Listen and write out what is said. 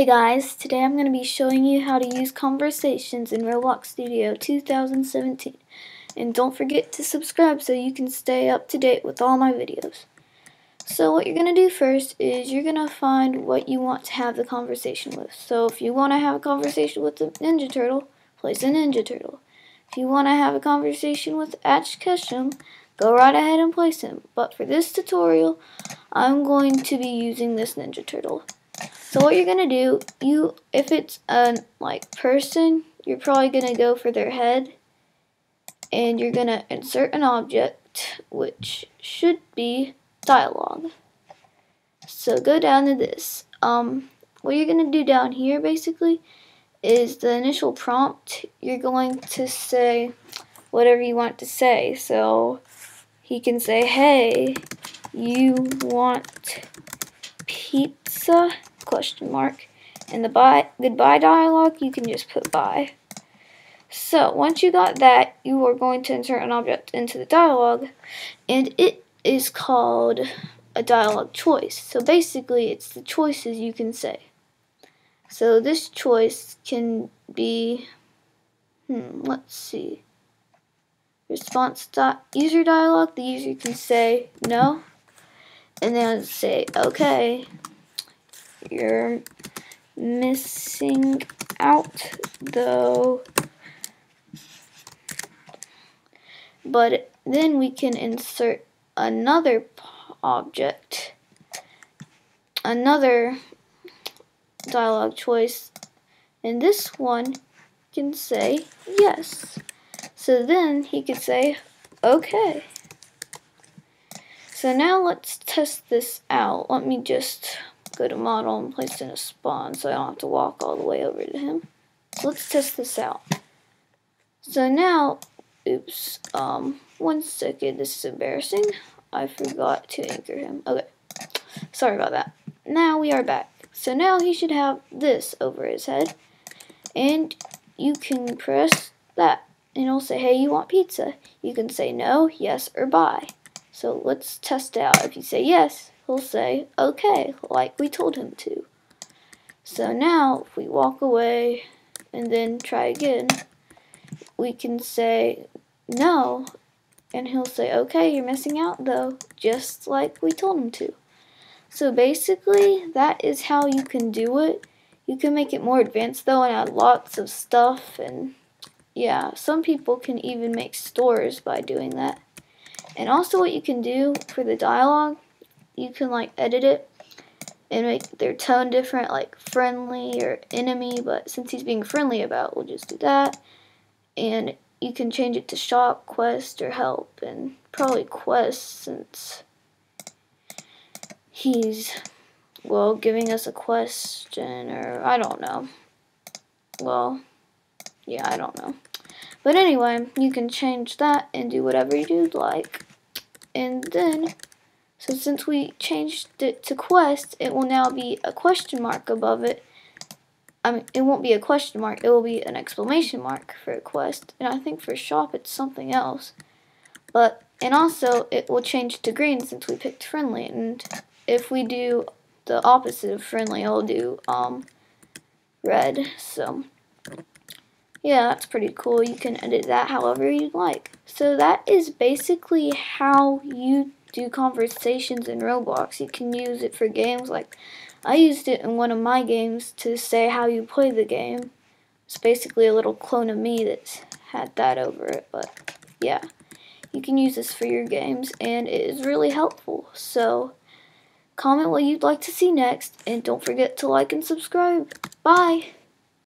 Hey guys, today I'm going to be showing you how to use conversations in Roblox Studio 2017. And don't forget to subscribe so you can stay up to date with all my videos. So what you're going to do first is you're going to find what you want to have the conversation with. So if you want to have a conversation with the Ninja Turtle, place a Ninja Turtle. If you want to have a conversation with Ash Ketchum, go right ahead and place him. But for this tutorial, I'm going to be using this Ninja Turtle. So what you're gonna do, you if it's a like person, you're probably gonna go for their head, and you're gonna insert an object, which should be dialogue. So go down to this. Um, what you're gonna do down here basically is the initial prompt. You're going to say whatever you want to say. So he can say, "Hey, you want pizza?" Question mark. In the bye, goodbye dialog, you can just put bye. So once you got that, you are going to insert an object into the dialog, and it is called a dialog choice. So basically, it's the choices you can say. So this choice can be, hmm, let's see, response dot user dialog. The user can say no, and then say okay, you're missing out though. But then we can insert another object, another dialog choice, and this one can say yes. So then he could say okay. So now let's test this out. Let me just go to model and place in a spawn so I don't have to walk all the way over to him. let's test this out. So now, oops, um, one second, this is embarrassing. I forgot to anchor him. Okay, sorry about that. Now we are back. So now he should have this over his head. And you can press that and it'll say, hey, you want pizza? You can say no, yes, or bye. So let's test out. If you say yes, he'll say, okay, like we told him to. So now, if we walk away and then try again, we can say no, and he'll say, okay, you're missing out though, just like we told him to. So basically, that is how you can do it. You can make it more advanced though and add lots of stuff and yeah, some people can even make stores by doing that. And also what you can do for the dialogue you can like edit it and make their tone different, like friendly or enemy, but since he's being friendly about, we'll just do that. And you can change it to shop, quest, or help, and probably quest since he's, well, giving us a question, or I don't know. Well, yeah, I don't know. But anyway, you can change that and do whatever you'd like. And then so since we changed it to quest, it will now be a question mark above it. I mean, it won't be a question mark, it will be an exclamation mark for a quest. And I think for shop it's something else. But, and also it will change to green since we picked friendly. And if we do the opposite of friendly, it'll do um, red. So, yeah, that's pretty cool. You can edit that however you'd like. So that is basically how you do conversations in Roblox. You can use it for games like I used it in one of my games to say how you play the game. It's basically a little clone of me that had that over it, but yeah. You can use this for your games and it is really helpful. So comment what you'd like to see next and don't forget to like and subscribe. Bye!